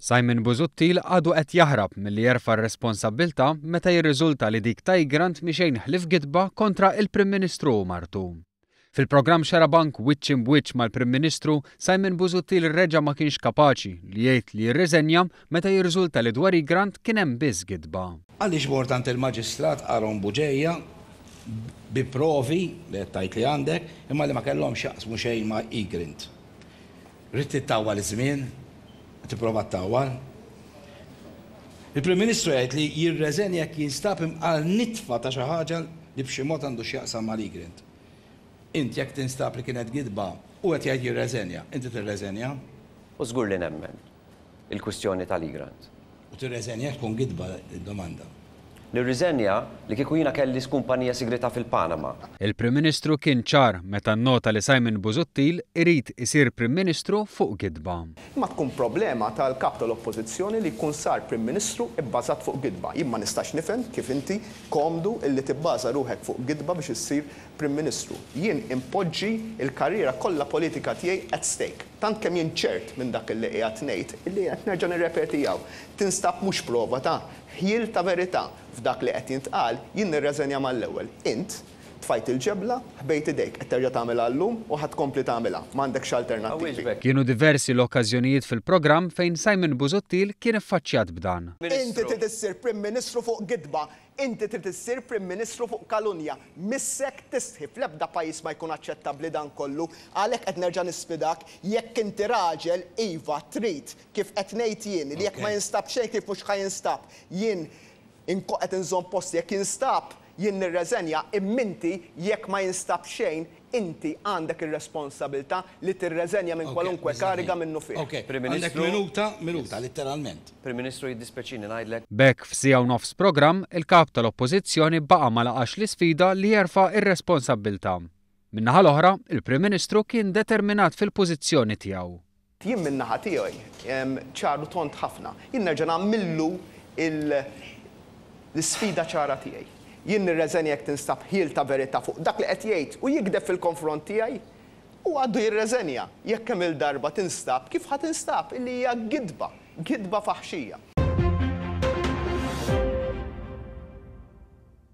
Simon Busuttil għadu qed jaħrab milli jerfa' r-responsabbiltà meta jirriżulta li dik ta' Egrant mhi xejn ħlief gidba kontra il-Prim Ministru u martu. Fil-programm Xarabank Wiċċ Imb'Wiċċ mal-Prim Ministru, Simon Busuttil reġa' ma kienx kapaċi li jgħid li jirriżenja Meta jirriżulta li dwar Egrant kien hemm biss gidba. Għaliex b'ordant il-Maġistrat Aaron Bugeja bi provi li qed tgħid li għandek imma li ma kellhom x'jaqsmu xejn ma' Egrint. Ridt ittawwal iż-żmien, tipprova ttawwal. Il-Prim Ministru jgħid li jirreżenja jekk jinstab imqar nitfa ta' xi ħaġa li b'xi mod għandu x'jaqsam mal-Egrint. Int jekk tinstab li kienet gidba, hu qed jgħid jirreżenja, inti tirreżenja? U żgur li nemmen il-kwistjoni tal-e-grant. U tirreżenja tkun gidba d-domanda. Nirriżenja li kieku jiena kelli s-kumpanija sigrieta fil-Panama. Il-Prim Ministru kien ċar meta nnota li Simon Busuttil irid isir Prim Ministru fuq gidba. Imma tkun problema tal-Kap tal-Oppożizzjoni li jkun sar Prim Ministru bbażat fuq gidba. Jien ma nistax nifhem kif inti komdu illi tibbaża ruħek fuq gidba biex issir Prim Ministru, jien inpoġġi l-karriera kollha politika tiegħi at stake, tant kemm jien ċert minn dak li qiegħed ngħid, li qed nerġa' nirrepeti hawn, tinstab mhux prova ta' ħjiel ta' verità f'dak li qed jintqal, jien nirreżenja mal-ewwel. Int, tfajt il-ġebla, ħbejt idejk, qed terġa' tagħmilha llum u ħa tkompli tagħmilha, ma għandekx alternattivi. Kienu diversi l-okkażjonijiet fil-programm fejn Simon Busuttil kien iffaċċjat b'dan. Inti trid issir Prim Ministru fuq gidba, Inti trid issir Prim Ministru fuq kalunja. Missek tistħi, fl-ebda pajjiż ma jkun aċċettabbli dan kollu. Għalhekk qed nerġa' nisfidak, jekk inti raġel, iva, trid, kif qed ngħid jien, li jekk ma jinstab xejn kif mhux ħa jinstab, jien inkun qed inżomm posti, jekk jinstab, jien nirreżenja, imma inti, jekk ma jinstab xejn, Inti għandek ir-responsabilità li tirreżenja minn kwalunkwe kariga minnufih. Prim Ministru. Prim Ministru, jiddispjaċini ngħidlek. B'hekk f'siegħa u nofs programm, il-Kap tal-Oppożizzjoni baqa' ma laqax l-isfida li jerfa' r-responsabbiltà. Min-naħa l-oħra, il-Prim Ministru kien determinat fil-pożizzjoni tiegħu. Jien min-naħa tiegħi, ċar u tond ħafna. Jien nerġa' nagħmillu l-isfida ċara tiegħi. Jien nirreżenja jekk tinstab ħiel ta' verità fuq dak li qed jgħid u jigdeb fil-konfront tiegħi. Huwa għaddu jirreżenja, jekk kemm-il darba tinstab kif ħa tinstab, illi hija gidba, gidba faħxija.